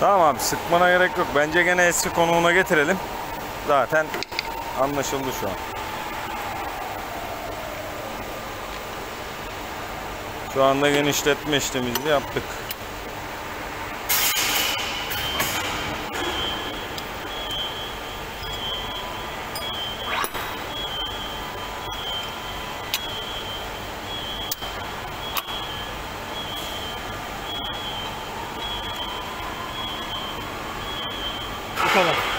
Tamam abi sıkmana gerek yok. Bence gene eski konumuna getirelim. Zaten anlaşıldı şu an. Şu anda genişletme işlemimizi yaptık. color.